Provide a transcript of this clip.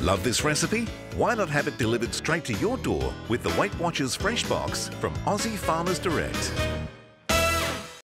Love this recipe? Why not have it delivered straight to your door with the Weight Watchers Fresh Box from Aussie Farmers Direct?